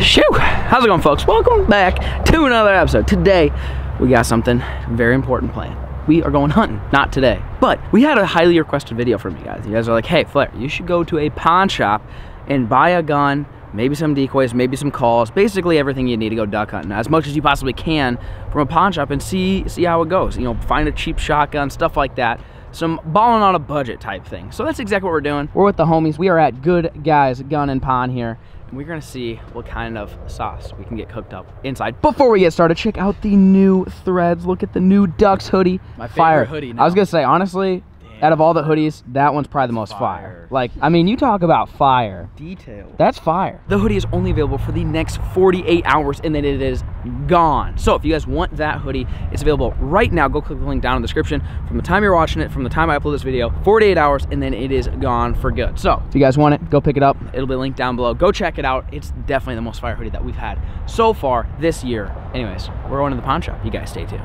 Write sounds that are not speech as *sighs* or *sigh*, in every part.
Shoo! How's it going, folks? Welcome back to another episode. Today, we got something very important planned. We are going hunting, not today. But we had a highly requested video from you guys. You guys are like, hey, Flair, you should go to a pawn shop and buy a gun, maybe some decoys, maybe some calls, basically everything you need to go duck hunting as much as you possibly can from a pawn shop and see see how it goes. You know, find a cheap shotgun, stuff like that some balling on a budget type thing. So that's exactly what we're doing. We're with the homies. We are at Good Guys Gun and Pawn here. We're gonna see what kind of sauce we can get cooked up inside. Before we get started, check out the new threads. Look at the new DUX hoodie. My favorite Fire. hoodie I was gonna say, honestly, out of all the hoodies, that one's probably the most fire. Fire. Like, I mean, you talk about fire. Detail. That's fire. The hoodie is only available for the next 48 hours and then it is gone. So if you guys want that hoodie, it's available right now. Go click the link down in the description. From the time you're watching it, from the time I upload this video, 48 hours and then it is gone for good. So if you guys want it, go pick it up. It'll be linked down below. Go check it out. It's definitely the most fire hoodie that we've had so far this year. Anyways, we're going to the pawn shop. You guys stay tuned.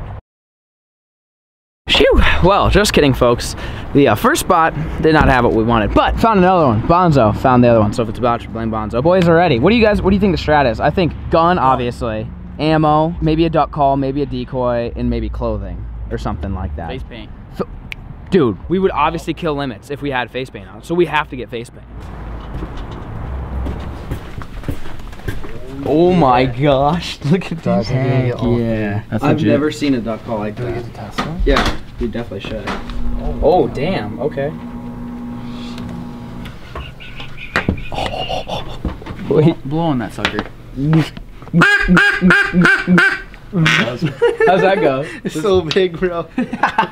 Phew. Well, just kidding, folks. The uh, first spot did not have what we wanted, but found another one. Bonzo found the other one. So if it's about you, blame Bonzo. Boys are ready. What do you guys? What do you think the strat is? I think gun, obviously, ammo, maybe a duck call, maybe a decoy, and maybe clothing or something like that. Face paint. So, Dude, we would obviously kill limits if we had face paint on, so we have to get face paint. Oh my gosh! *laughs* Look at Dog, these. are you gonna get all- yeah, That's I've legit. never seen a duck call like Do we that. get to test one? Yeah, we definitely should. Oh, damn. Okay. *laughs* Wait, Blow on that sucker. *laughs* how's that go? It's so big, bro.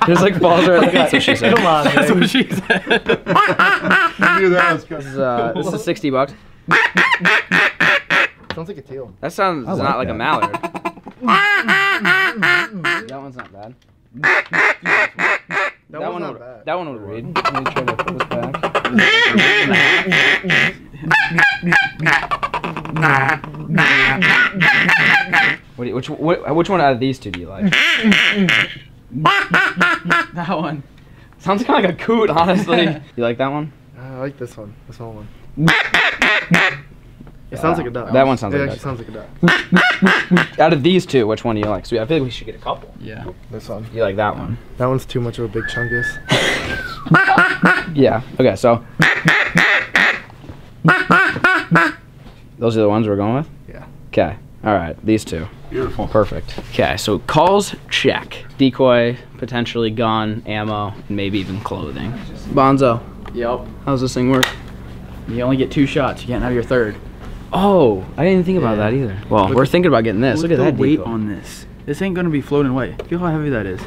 There's like balls right That's what she said. Come on, That's what she said. *laughs* This is, uh, this is 60 bucks. Sounds like a teal. That sounds like not like a mallard. that one's not bad. That, That, one would. bad. That one would read. Let me try to put this back. *laughs* *laughs* What you, which what, which one out of these two do you like? *laughs* that one. Sounds kind of like a coot, honestly. *laughs* you like that one? Uh, I like this one. This small one. *laughs* It sounds like a duck. That one sounds it like a dog. It actually sounds like a duck. Out of these two, which one do you like? So I feel like we should get a couple. Yeah. This one. You like that one? That one's too much of a big chungus. Yeah. Okay, so those are the ones we're going with. Yeah. Okay. All right. These two. Beautiful. Perfect. Okay. So calls check. Decoy potentially gun, ammo, maybe even clothing. Bonzo, Yep. how's this thing work? You only get two shots. You can't have your third. Oh, I didn't think about Yeah. that either. Well, Look we're thinking about getting this. Look, at the that weight decoy. on this. This ain't gonna be floating away. Feel how heavy that is.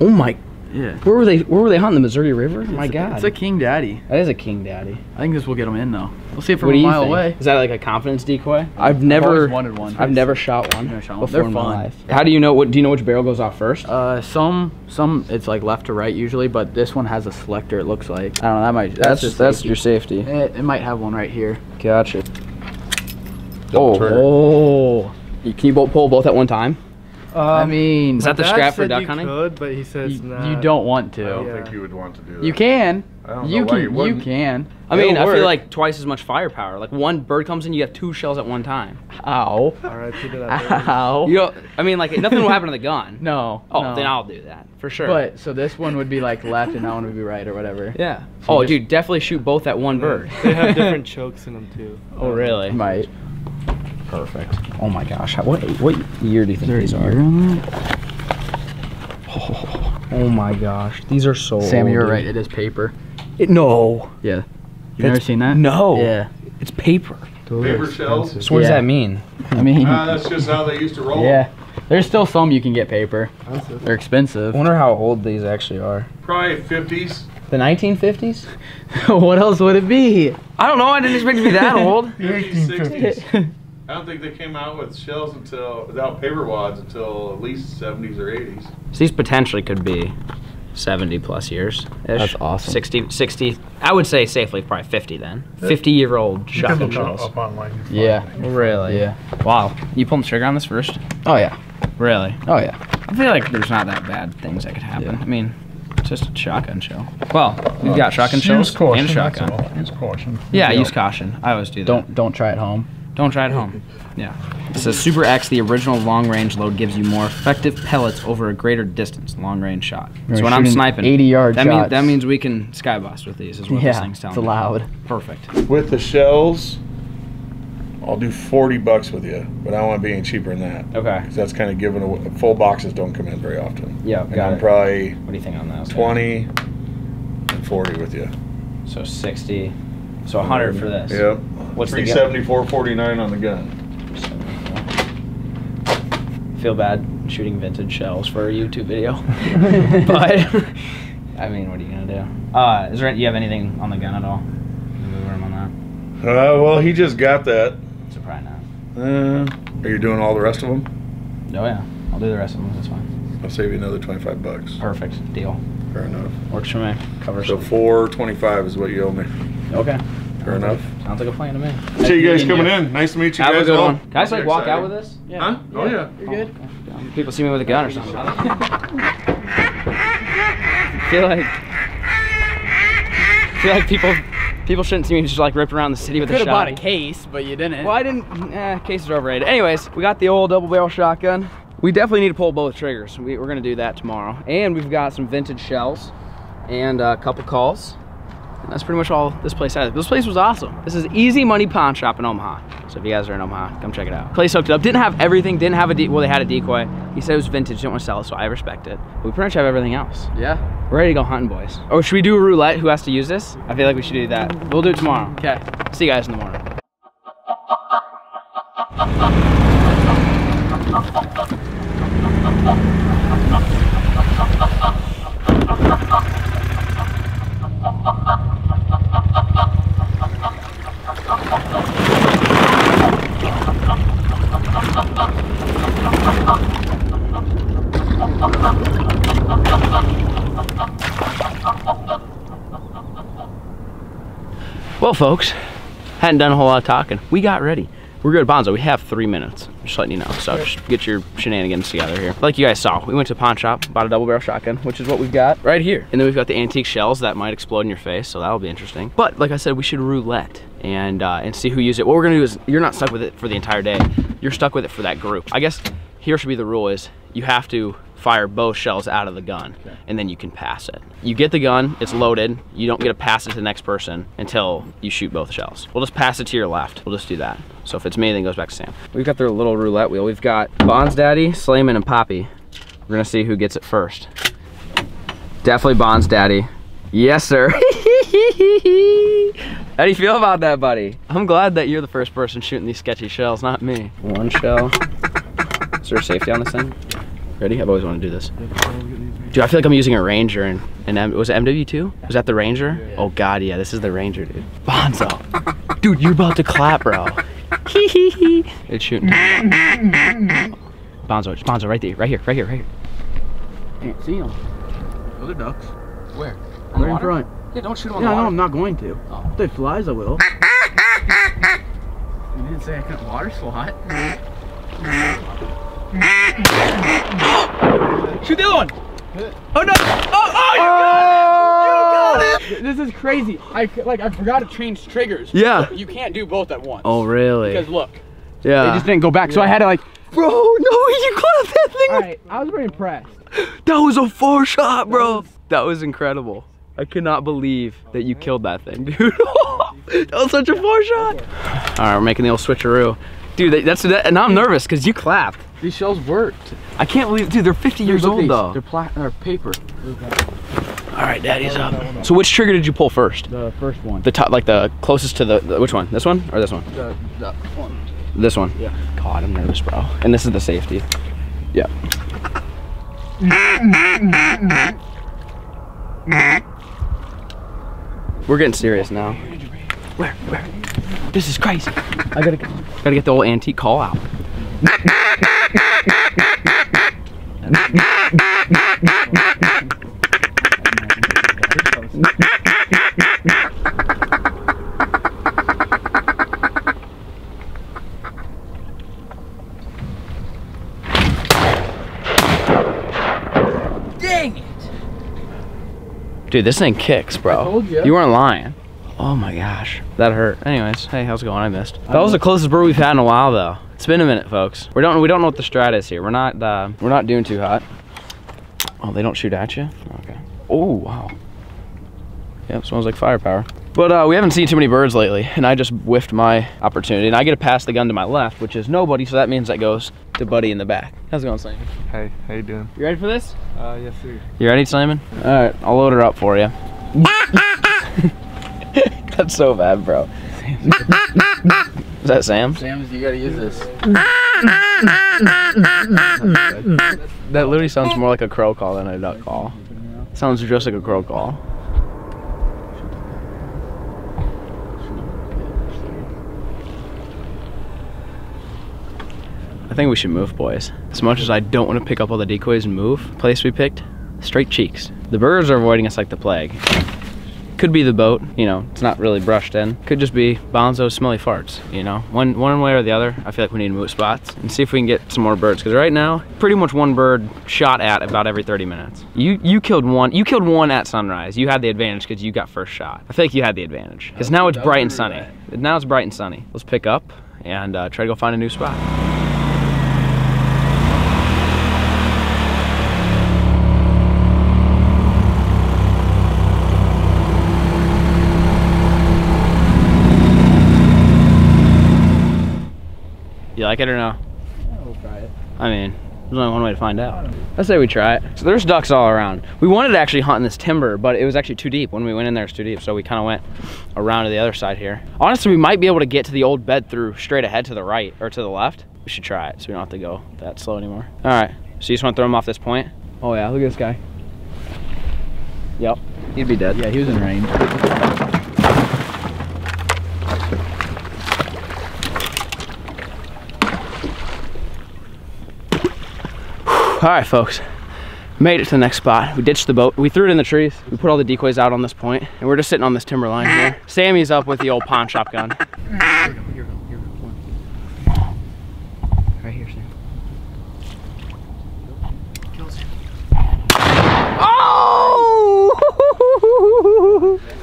Oh my! Yeah. Where were they? Where were they hunting? The Missouri River? my a- God! It's a king daddy. that is a king daddy. I think this will get him in though. We'll see it from what a mile think? away. Is that like a confidence decoy? I've never always wanted one. I've never shot one Never shot one. before They're in my fun. life. How do you know what? Do you know which barrel goes off first? Uh, some some it's like left to right usually, but this one has a selector. It looks like. I don't know. That might. That's, that's just that's safety. your safety. It, it might have one right here. Gotcha. Double Oh, trigger. oh. Can you both pull both at one time? I um, mean, Is that the Dad strap for duck hunting? Could, but he says you, nah. you don't want I to. don't Yeah. think you would want to do that. You can. I don't You know why can. you You, wouldn't. can. I mean, It'll I feel like twice as much firepower. Like one bird comes in, you have two shells at one time. Ow. All right, put it. *laughs* Ow. You know, I mean, like nothing will happen to the gun. *laughs* no. Oh, no. then I'll do that for sure. But so this one would be like left, and that one would be right, or whatever. yeah. So oh, just- dude, definitely shoot both at one bird. They have different *laughs* chokes in them too. oh, really? Might. Perfect. Oh my gosh. What what year do you think these are? Oh my gosh, these are so. Sam, old, you're dude. right. It is paper. It- no, Yeah. You've never seen that? no. Yeah. it's paper. Paper shells? So what does that mean? I mean. Ah, that's just how they used to roll. yeah. There's still some you can get paper. Expensive. They're expensive. I wonder how old these actually are. Probably 50s. The 1950s? *laughs* what else would it be? I don't know. I didn't expect it to be that old. *laughs* 50s, 60s. *laughs* I don't think they came out with shells until, without paper wads until at least 70s or 80s. So these potentially could be 70 plus years. That's awesome. 60, 60. I would say safely probably 50 then. 50 year old shotgun shells. Up online. Yeah. find. Really? Yeah. Wow. You pulling the trigger on this first? Oh yeah. Really? Oh yeah. I feel like there's not that bad things that could happen. Yeah. I mean, it's just a shotgun shell. Well, we've got shotgun Use shells caution, and a shotgun. all. Use caution. Yeah, use caution. I always do that. Don't don't try it home. Don't try it at home. Yeah. It says Super X, the original long range load gives you more effective pellets over a greater distance, long range shot. We're so when I'm sniping, 80 yard that means shots. that means we can skyboss with these. Is what this Yeah, thing's telling it's me. allowed. Perfect. With the shells, I'll do 40 bucks with you, but I don't want to be any cheaper than that. Okay. Because that's kind of giving away. Full boxes don't come in very often. Yeah, And got I'm it. probably What do you think on that? 20 and 40 with you. So 60. So 100 for this. Yep. What's the gun? 374.49 on the gun. Feel bad shooting vintage shells for a YouTube video, *laughs* but *laughs* I mean, what are you gonna do? Uh, is there? You have anything on the gun at all? Move room on Uh, well, he just got that. that. So probably not. Uh, are you doing all the rest of them? Oh yeah, I'll do the rest of them. That's fine. I'll save you another 25 bucks. Perfect deal. Fair enough. Works for me. Covers. So 425 is what you owe me. okay. Fair enough. Sounds like a plan to me. See you guys coming in. Nice to meet you Have guys. a good all. one. Can I just like Very walk out with this? Yeah. Huh? Oh yeah. You're good. People see me with a gun or something. *laughs* I feel like I feel like people people shouldn't see me just like ripped around the city with a Could have bought a case, but you didn't. Well, I didn't. Eh, cases are overrated. Anyways, we got the old double barrel shotgun. We definitely need to pull both triggers. We, we're gonna do that tomorrow. And we've got some vintage shells and a couple calls. And that's pretty much all this place has. This place was awesome. This is Easy Money Pawn Shop in Omaha. So if you guys are in Omaha, come check it out. Place hooked it up. Didn't have everything. Didn't have a de- well. They had a decoy. He said it was vintage. Didn't want to sell it, so I respect it. But we pretty much have everything else. Yeah. We're ready to go hunting, boys. Oh, should we do a roulette? Who has to use this? I feel like we should do that. We'll do it tomorrow. Okay. See you guys in the morning. *laughs* Well, folks, hadn't done a whole lot of talking. We got ready. We're good, Bonzo. We have three minutes. Just letting you know. So just get your shenanigans together here. Like you guys saw, we went to the pawn shop, bought a double barrel shotgun, which is what we've got right here. And then we've got the antique shells that might explode in your face, so that'll be interesting. But like I said, we should roulette and uh, and see who used it. What we're gonna do is you're not stuck with it for the entire day. You're stuck with it for that group. I guess here should be the rule is you have to fire both shells out of the gun and then you can pass it. You get the gun, it's loaded, you don't get to pass it to the next person until you shoot both shells. We'll just pass it to your left. We'll just do that. So if it's me, then it goes back to Sam. We've got the little roulette wheel. We've got Bonds Daddy, Slayman, and Poppy. We're gonna see who gets it first. Definitely Bonds Daddy. Yes, sir. *laughs* How do you feel about that, buddy? I'm glad that you're the first person shooting these sketchy shells, not me. One shell. Is there safety on this thing? Ready? I've always wanted to do this. Dude, I feel like I'm using a Ranger and, and M- was it MW2? Was that the Ranger? Oh god, yeah, this is the Ranger, dude. Bonzo. Dude, you're about to clap, bro. Hee hee hee. It's shooting. Bonzo, Bonzo, right there, right here, right here, right here. Can't see him. Those are ducks. Where? They're in front. Yeah, don't shoot them on Yeah, the no. I'm not going to. Oh. If they flies, I will. You didn't say I couldn't water slot. *laughs* Shoot the other one. Oh no! Oh, oh, you got it! You got it! Oh! This is crazy. I c- like I forgot to change triggers. Yeah. You can't do both at once. Oh really? Because look, yeah. they just didn't go back. So I had to like. Bro, no, you clapped that thing. All right, I was very impressed. That was a four shot, bro. That was incredible. I could not believe that you killed that thing, *laughs* dude. that was such a four shot. All right, we're making the old switcheroo. Dude, that's that, and now I'm nervous because you clapped. These shells worked. I can't believe, dude, they're 50 years old these. though. They're pla- They're paper. All right, daddy's up. So which trigger did you pull first? The first one. The top, like the closest to the, the which one? This one or this one? The, the one. This one. Yeah. God, I'm nervous, bro. And this is the safety. Yeah. We're getting serious now. Where? Where? This is crazy. I gotta gotta get the old antique call out. Dude, this thing kicks, bro. Ya. You weren't lying. Oh my gosh, that hurt. Anyways, hey, how's it going? I missed. That was the closest bird we've had in a while, though. It's been a minute, folks. We don't we don't know what the strat is here. We're not uh, we're not doing too hot. Oh, they don't shoot at you. Okay. Oh wow. Yep, smells like firepower. But uh, we haven't seen too many birds lately, and I just whiffed my opportunity. And I get to pass the gun to my left, which is nobody, so that means that goes to Buddy in the back. How's it going, Simon? Hey, how you doing? You ready for this? Uh, yes, sir. You ready, Simon? All right, I'll load her up for you. *laughs* *laughs* That's so bad, bro. Is that Sam? Sam's, you gotta use this. That literally sounds more like a crow call than a duck call. Sounds just like a crow call. I think we should move, boys. As much as I don't want to pick up all the decoys and move, place we picked, straight cheeks. The birds are avoiding us like the plague. Could be the boat, you know, it's not really brushed in. Could just be Bonzo's smelly farts, you know. One one way or the other, I feel like we need to move spots and see if we can get some more birds. Because right now, pretty much one bird shot at about every 30 minutes. You you killed one, you killed one at sunrise. You had the advantage because you got first shot. I feel like you had the advantage. Because now it's bright and sunny. Now it's bright and sunny. Let's pick up and uh, try to go find a new spot. Like it or no? we'll try it. I mean, there's only one way to find out. Let's say we try it. So there's ducks all around. We wanted to actually hunt in this timber, but it was actually too deep. When we went in there, it's too deep. So we kind of went around to the other side here. Honestly, we might be able to get to the old bed through straight ahead to the right or to the left. We should try it so we don't have to go that slow anymore. All right. So you just want to throw him off this point? Oh yeah, look at this guy. Yep. He'd be dead. Yeah, he was in range. All right, folks. Made it to the next spot. We ditched the boat. We threw it in the trees. We put all the decoys out on this point, and we're just sitting on this timber line here. Sammy's up with the old pawn shop gun. *laughs* Right here, Sam. Oh!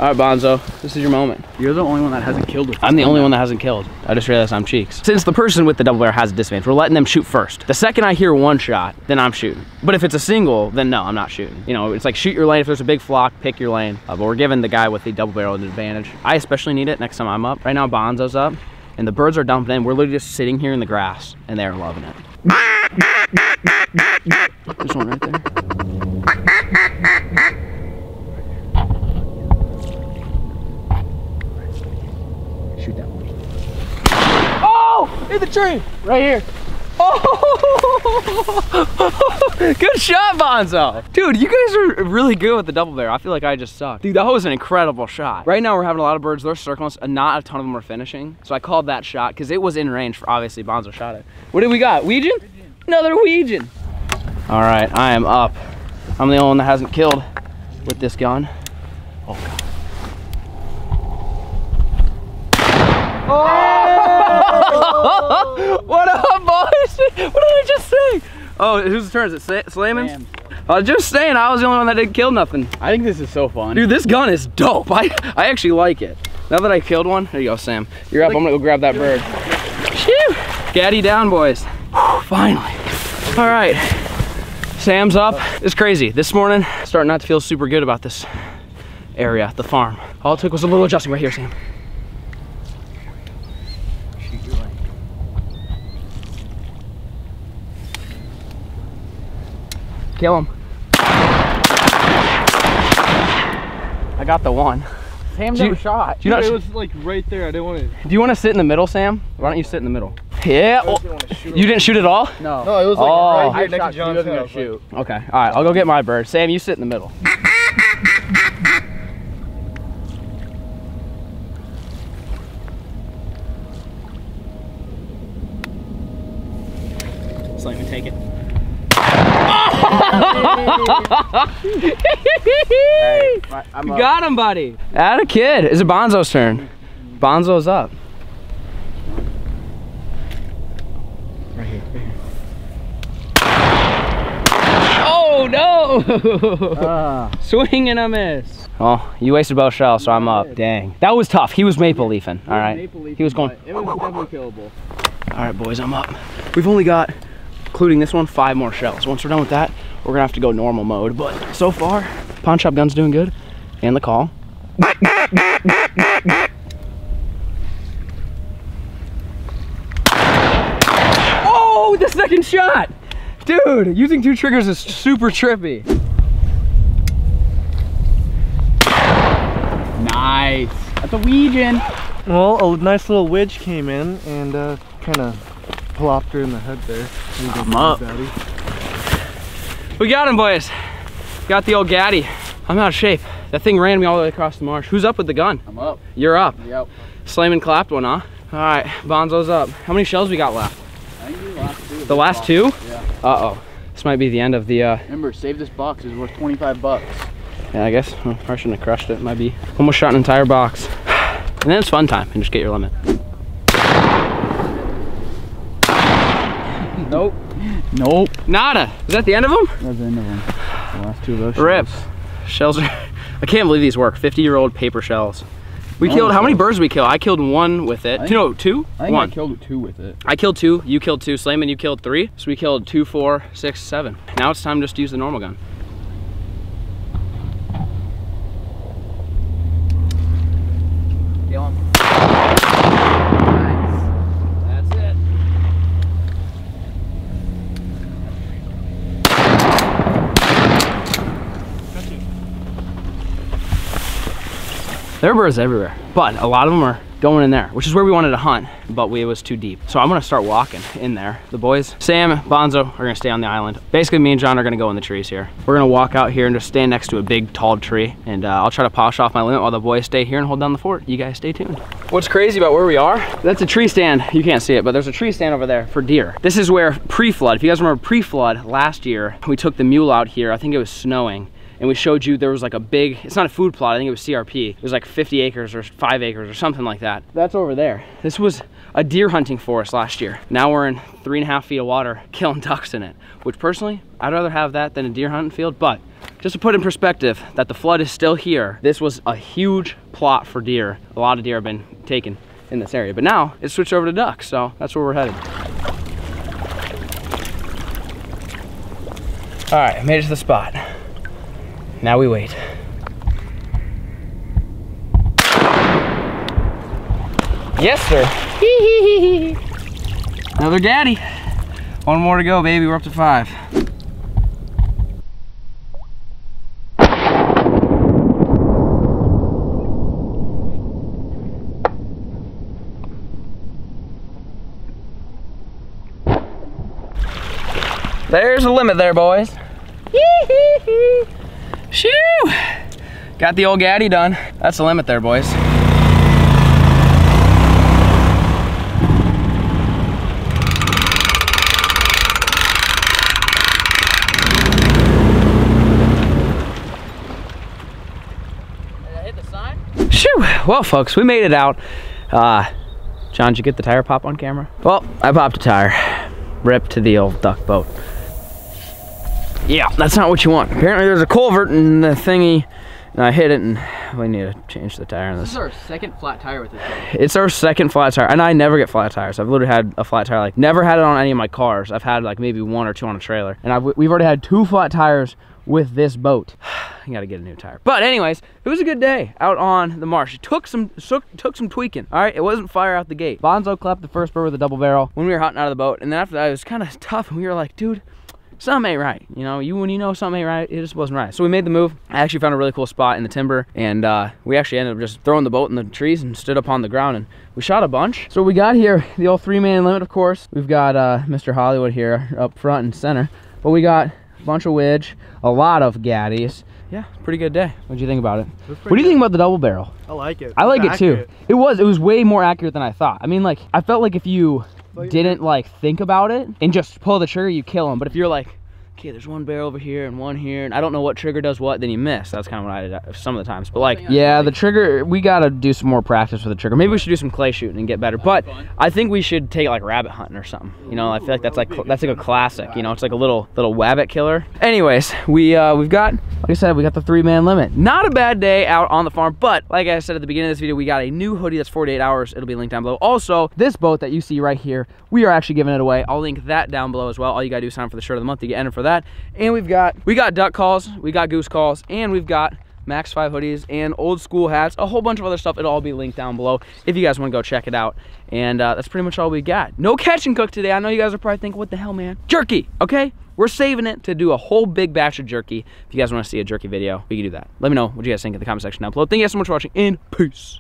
All right, Bonzo. This is your moment. You're the only one that hasn't killed I'm the only one that hasn't killed. I just realized I'm cheeks. Since the person with the double barrel has a disadvantage, we're letting them shoot first. The second I hear one shot, then I'm shooting. But if it's a single, then no, I'm not shooting. You know, it's like shoot your lane. If there's a big flock, pick your lane. Uh, but we're giving the guy with the double barrel an advantage. I especially need it next time I'm up. Right now, Bonzo's up, and the birds are dumping in. We're literally just sitting here in the grass, and they're loving it. There's one right there. *laughs* Shoot that one. Oh! In the tree! Right here. Oh! *laughs* good shot, Bonzo! Dude, you guys are really good with the double barrel. I feel like I just suck. Dude, that was an incredible shot. Right now, we're having a lot of birds. They're circling us, and not a ton of them are finishing. So I called that shot because it was in range for obviously Bonzo shot it. What did we got? wigeon? Another wigeon. All right, I am up. I'm the only one that hasn't killed with this gun. Oh, God. Oh! what up, boys? What did I just say? Oh, whose turn is it? Sa- Slayman's? Sam's. I was just saying, I was the only one that didn't kill nothing. I think this is so fun. Dude, this gun is dope. I, I actually like it. Now that I killed one, there you go, Sam. You're up. I'm gonna go grab that bird. Phew. Gaddy down, boys. Whew, Finally. All right. Sam's up. It's crazy. This morning, starting not to feel super good about this area, the farm. All it took was a little adjusting right here, Sam. Kill him. I got the one. Sam Do you- never shot. Do you not? it was like right there. I didn't want to. Do you want to sit in the middle, Sam? Why don't you sit in the middle? Yeah. oh, didn't want to shoot. you didn't shoot at all? No. No, it was like Oh. right I here next shot. to He John's gonna house. like- shoot. Okay. All right. I'll go get my bird. Sam, you sit in the middle. So let me take it. I'm You got him, buddy. Add a kid. It's it Bonzo's turn? Bonzo's up. Right here. Oh no! *laughs* Ah. Swing and a miss. Oh, you wasted both shells, so I'm up. Dang. That was tough. He was maple leafing. All right. Maple leafing, He was going. It was definitely killable. All right, boys, I'm up. We've only got, including this one, five more shells. Once we're done with that, we're gonna have to go normal mode. But so far, pawn shop gun's doing good, and the call. Oh, the second shot! Dude, using two triggers is super trippy. Nice. That's a wigeon. Well, a nice little wedge came in and uh, kind of plopped her in the head there. I'm up. Daddy. We got him, boys. Got the old gaddy. I'm out of shape. That thing ran me all the way across the marsh. Who's up with the gun? I'm up. You're up. Yep. Slam and clapped one, huh? All right, Bonzo's up. How many shells we got left? I think the last two. The last two? Yeah. Uh-oh. This might be the end of the, uh, Remember, save this box. It's worth 25 bucks. yeah, I guess well, I shouldn't have crushed it. Might be almost shot an entire box. *sighs* And then it's fun time and just get your limit. Nope. Nope. Nada. Is that the end of them? That's the end of them. The last two of those. Rip. shells. Shells are, *laughs* I can't believe these work. 50 year old paper shells. We Oh, killed, how many birds did we kill? I killed one with it. Think- no, two? I think one. I killed two with it. I killed two, you killed two, Slayman, you killed three. So we killed two, four, six, seven. Now it's time just to use the normal gun. Birds everywhere, but a lot of them are going in there, which is where we wanted to hunt, but we, it was too deep. So I'm gonna start walking in there. The boys, Sam, Bonzo, are gonna stay on the island. Basically, me and John are gonna go in the trees here. We're gonna walk out here and just stand next to a big, tall tree, and uh, I'll try to polish off my limit while the boys stay here and hold down the fort. You guys stay tuned. What's crazy about where we are, that's a tree stand. You can't see it, but there's a tree stand over there for deer. This is where pre-flood, if you guys remember pre-flood, last year, we took the mule out here. I think it was snowing and we showed you there was like a big, it's not a food plot, I think it was CRP. It was like 50 acres or five acres or something like that. That's over there. This was a deer hunting forest last year. Now we're in three and a half feet of water *laughs* killing ducks in it, which personally, I'd rather have that than a deer hunting field, but just to put in perspective that the flood is still here, this was a huge plot for deer. A lot of deer have been taken in this area, but now it's switched over to ducks, so that's where we're headed. All right, made it to the spot. Now we wait. Yes, sir. *laughs* Another daddy. One more to go, baby. We're up to five. There's a limit there, boys. *laughs* Shoo! Got the old gaddy done. That's the limit there, boys. Well, folks, we made it out. Uh, John, did you get the tire pop on camera? Well, I popped a tire. Rip to the old duck boat. Yeah, that's not what you want. Apparently there's a culvert in the thingy, and I hit it, and we need to change the tire This this. is our second flat tire with this. It's our second flat tire, and I never get flat tires. I've literally had a flat tire, like never had it on any of my cars. I've had like maybe one or two on a trailer, and I've, we've already had two flat tires with this boat. *sighs* I gotta get a new tire. But anyways, it was a good day out on the marsh. It took some took, took some tweaking. All right, it wasn't fire out the gate. Bonzo clapped the first bird with a double barrel when we were hunting out of the boat, and then after that it was kind of tough. And we were like, dude, something ain't right. You know, you when you know something ain't right, it just wasn't right. So we made the move. I actually found a really cool spot in the timber, and uh, we actually ended up just throwing the boat in the trees and stood up on the ground, and we shot a bunch. So we got here the old three-man limit, of course. We've got uh, Mr. Hollywood here up front and center, but we got a bunch of widge, a lot of gaddies. Yeah, pretty good day. What do you think about it? What do you think about the double barrel? I like it. I like It's it too. It was it was way more accurate than I thought. I mean, like I felt like if you- didn't like think about it and just pull the trigger, you kill him. But if you're like okay, there's one barrel over here and one here, and I don't know what trigger does what, then you miss. That's kind of what I did uh, some of the times. But like, yeah, the trigger, we gotta do some more practice with the trigger. Maybe we should do some clay shooting and get better. But I think we should take like rabbit hunting or something. You know, I feel like that's like that's like a classic. You know, it's like a little little wabbit killer. Anyways, we uh, we've got like I said, we got the three man limit. Not a bad day out on the farm, but like I said at the beginning of this video, we got a new hoodie that's 48 hours. It'll be linked down below. Also, this boat that you see right here, we are actually giving it away. I'll link that down below as well. All you gotta do is sign up for the shirt of the month to get entered for that. And we've got we got duck calls, we got goose calls, and we've got Max 5 hoodies and old school hats, a whole bunch of other stuff. It'll all be linked down below if you guys want to go check it out. And uh, that's pretty much all we got. No catch and cook today. I know you guys are probably thinking, what the hell, man? Jerky, okay? We're saving it to do a whole big batch of jerky. If you guys want to see a jerky video, we can do that. Let me know what you guys think in the comment section down below. Thank you guys so much for watching, and peace.